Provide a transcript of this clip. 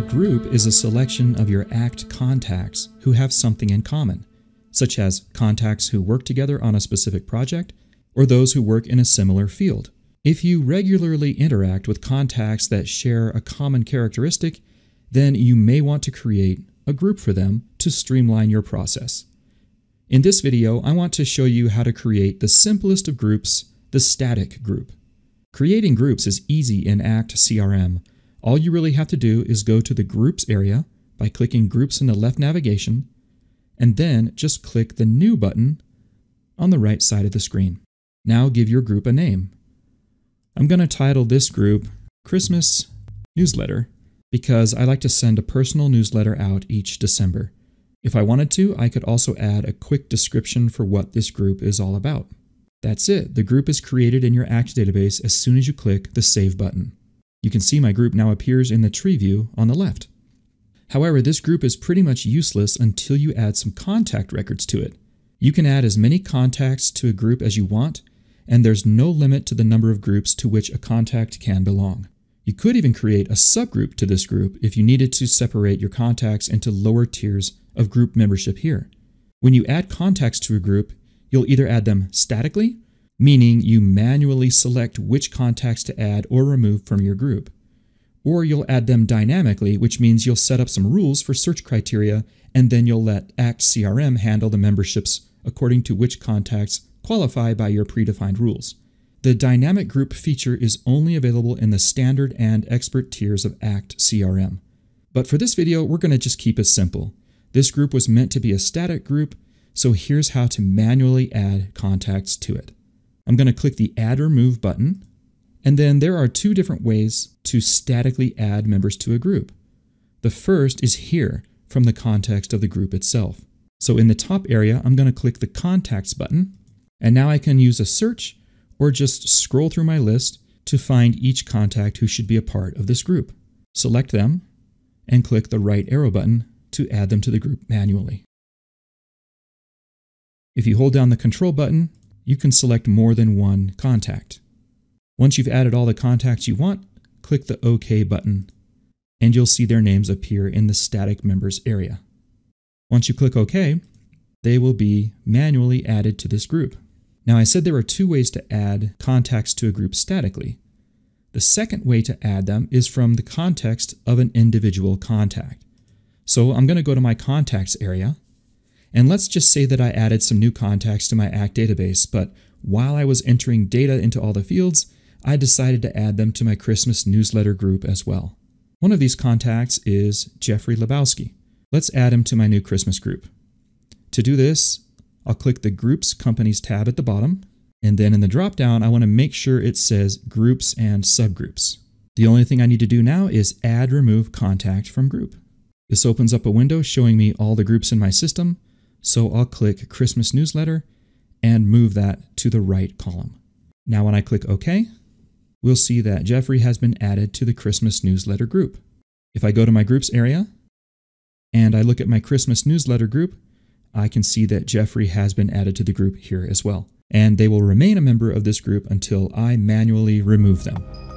group is a selection of your ACT contacts who have something in common, such as contacts who work together on a specific project or those who work in a similar field. If you regularly interact with contacts that share a common characteristic, then you may want to create a group for them to streamline your process. In this video, I want to show you how to create the simplest of groups, the static group. Creating groups is easy in ACT CRM. All you really have to do is go to the Groups area by clicking Groups in the left navigation, and then just click the New button on the right side of the screen. Now give your group a name. I'm going to title this group Christmas Newsletter because I like to send a personal newsletter out each December. If I wanted to, I could also add a quick description for what this group is all about. That's it. The group is created in your ACT database as soon as you click the Save button. You can see my group now appears in the tree view on the left. However, this group is pretty much useless until you add some contact records to it. You can add as many contacts to a group as you want, and there's no limit to the number of groups to which a contact can belong. You could even create a subgroup to this group if you needed to separate your contacts into lower tiers of group membership here. When you add contacts to a group, you'll either add them statically, meaning you manually select which contacts to add or remove from your group, or you'll add them dynamically, which means you'll set up some rules for search criteria and then you'll let ACT CRM handle the memberships according to which contacts qualify by your predefined rules. The dynamic group feature is only available in the standard and expert tiers of ACT CRM. But for this video, we're going to just keep it simple. This group was meant to be a static group, so here's how to manually add contacts to it. I'm going to click the Add or Move button, and then there are two different ways to statically add members to a group. The first is here from the context of the group itself. So in the top area, I'm going to click the Contacts button, and now I can use a search or just scroll through my list to find each contact who should be a part of this group. Select them and click the right arrow button to add them to the group manually. If you hold down the Control button, you can select more than one contact. Once you've added all the contacts you want, click the OK button, and you'll see their names appear in the static members area. Once you click OK, they will be manually added to this group. Now I said there are two ways to add contacts to a group statically. The second way to add them is from the context of an individual contact. So I'm going to go to my contacts area, and let's just say that I added some new contacts to my ACT database, but while I was entering data into all the fields, I decided to add them to my Christmas newsletter group as well. One of these contacts is Jeffrey Lebowski. Let's add him to my new Christmas group. To do this, I'll click the Groups Companies tab at the bottom, and then in the dropdown, I want to make sure it says Groups and Subgroups. The only thing I need to do now is add remove contact from group. This opens up a window showing me all the groups in my system, so I'll click Christmas Newsletter and move that to the right column. Now when I click OK, we'll see that Jeffrey has been added to the Christmas Newsletter group. If I go to my Groups area and I look at my Christmas Newsletter group, I can see that Jeffrey has been added to the group here as well. And they will remain a member of this group until I manually remove them.